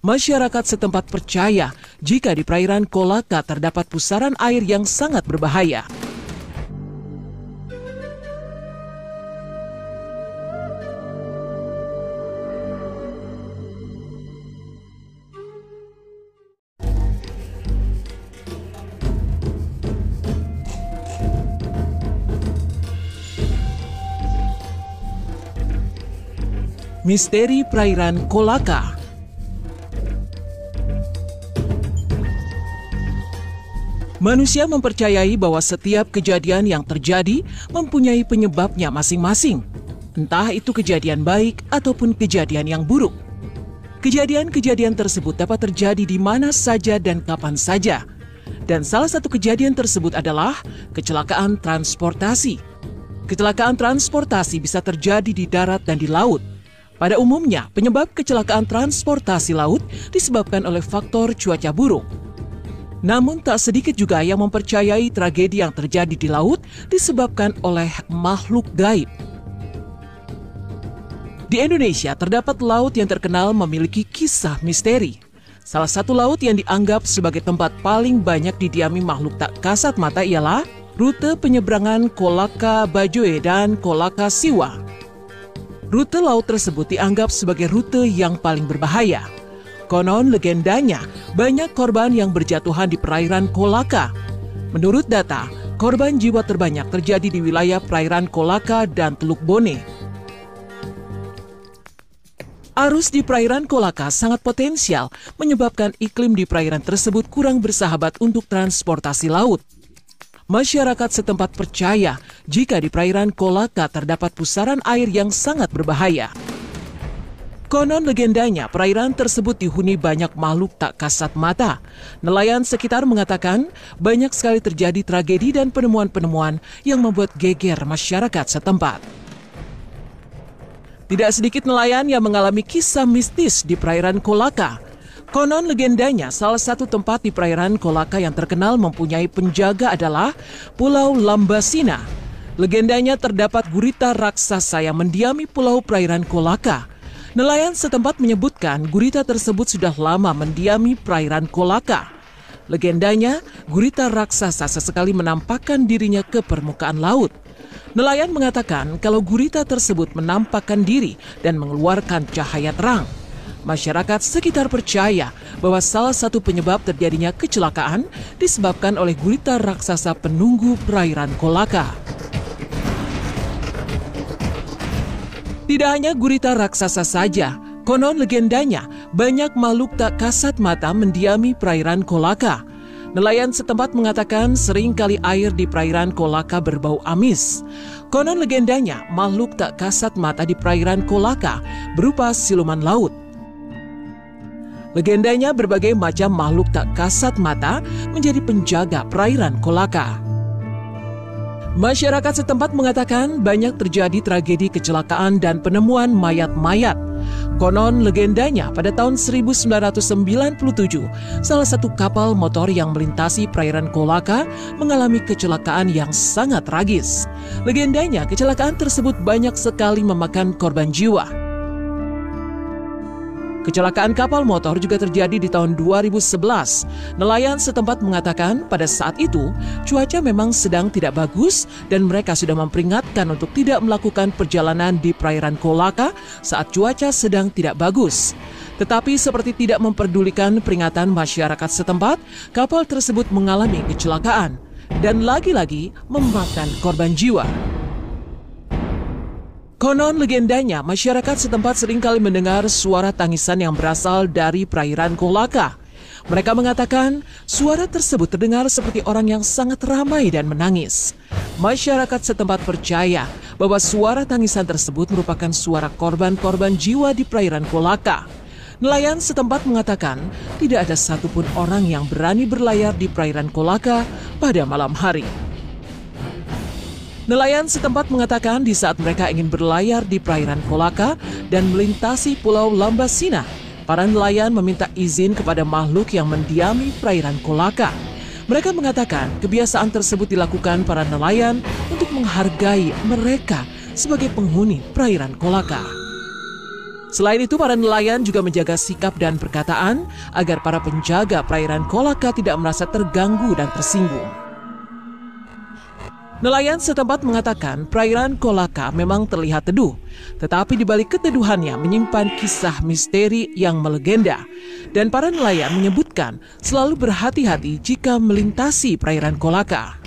Masyarakat setempat percaya jika di perairan Kolaka terdapat pusaran air yang sangat berbahaya. Misteri Perairan Kolaka Manusia mempercayai bahwa setiap kejadian yang terjadi mempunyai penyebabnya masing-masing. Entah itu kejadian baik ataupun kejadian yang buruk. Kejadian-kejadian tersebut dapat terjadi di mana saja dan kapan saja. Dan salah satu kejadian tersebut adalah kecelakaan transportasi. Kecelakaan transportasi bisa terjadi di darat dan di laut. Pada umumnya, penyebab kecelakaan transportasi laut disebabkan oleh faktor cuaca buruk. Namun tak sedikit juga yang mempercayai tragedi yang terjadi di laut disebabkan oleh makhluk gaib. Di Indonesia terdapat laut yang terkenal memiliki kisah misteri. Salah satu laut yang dianggap sebagai tempat paling banyak didiami makhluk tak kasat mata ialah rute penyeberangan Kolaka Bajoe dan Kolaka Siwa. Rute laut tersebut dianggap sebagai rute yang paling berbahaya. Konon legendanya, banyak korban yang berjatuhan di perairan Kolaka. Menurut data, korban jiwa terbanyak terjadi di wilayah perairan Kolaka dan Teluk Bone. Arus di perairan Kolaka sangat potensial, menyebabkan iklim di perairan tersebut kurang bersahabat untuk transportasi laut. Masyarakat setempat percaya jika di perairan Kolaka terdapat pusaran air yang sangat berbahaya. Konon legendanya perairan tersebut dihuni banyak makhluk tak kasat mata. Nelayan sekitar mengatakan banyak sekali terjadi tragedi dan penemuan-penemuan yang membuat geger masyarakat setempat. Tidak sedikit nelayan yang mengalami kisah mistis di perairan Kolaka. Konon legendanya salah satu tempat di perairan Kolaka yang terkenal mempunyai penjaga adalah Pulau Lambasina. Legendanya terdapat gurita raksasa yang mendiami pulau perairan Kolaka. Nelayan setempat menyebutkan gurita tersebut sudah lama mendiami perairan Kolaka. Legendanya, gurita raksasa sesekali menampakkan dirinya ke permukaan laut. Nelayan mengatakan kalau gurita tersebut menampakkan diri dan mengeluarkan cahaya terang. Masyarakat sekitar percaya bahwa salah satu penyebab terjadinya kecelakaan disebabkan oleh gurita raksasa penunggu perairan Kolaka. Tidak hanya gurita raksasa saja, konon legendanya banyak makhluk tak kasat mata mendiami perairan Kolaka. Nelayan setempat mengatakan sering kali air di perairan Kolaka berbau amis. Konon legendanya makhluk tak kasat mata di perairan Kolaka berupa siluman laut. Legendanya berbagai macam makhluk tak kasat mata menjadi penjaga perairan Kolaka. Masyarakat setempat mengatakan banyak terjadi tragedi kecelakaan dan penemuan mayat-mayat. Konon legendanya pada tahun 1997, salah satu kapal motor yang melintasi perairan Kolaka mengalami kecelakaan yang sangat tragis. Legendanya kecelakaan tersebut banyak sekali memakan korban jiwa. Kecelakaan kapal motor juga terjadi di tahun 2011. Nelayan setempat mengatakan pada saat itu cuaca memang sedang tidak bagus dan mereka sudah memperingatkan untuk tidak melakukan perjalanan di perairan Kolaka saat cuaca sedang tidak bagus. Tetapi seperti tidak memperdulikan peringatan masyarakat setempat, kapal tersebut mengalami kecelakaan dan lagi-lagi memakan korban jiwa. Konon legendanya, masyarakat setempat sering kali mendengar suara tangisan yang berasal dari perairan Kolaka. Mereka mengatakan suara tersebut terdengar seperti orang yang sangat ramai dan menangis. Masyarakat setempat percaya bahwa suara tangisan tersebut merupakan suara korban-korban jiwa di perairan Kolaka. Nelayan setempat mengatakan tidak ada satupun orang yang berani berlayar di perairan Kolaka pada malam hari. Nelayan setempat mengatakan di saat mereka ingin berlayar di perairan Kolaka dan melintasi Pulau Lambasina, para nelayan meminta izin kepada makhluk yang mendiami perairan Kolaka. Mereka mengatakan kebiasaan tersebut dilakukan para nelayan untuk menghargai mereka sebagai penghuni perairan Kolaka. Selain itu, para nelayan juga menjaga sikap dan perkataan agar para penjaga perairan Kolaka tidak merasa terganggu dan tersinggung. Nelayan setempat mengatakan perairan Kolaka memang terlihat teduh, tetapi di balik keteduhannya menyimpan kisah misteri yang melegenda. Dan para nelayan menyebutkan selalu berhati-hati jika melintasi perairan Kolaka.